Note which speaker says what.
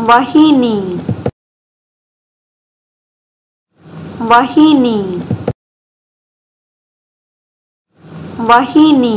Speaker 1: वाहिनी वाहिनी वाहिनी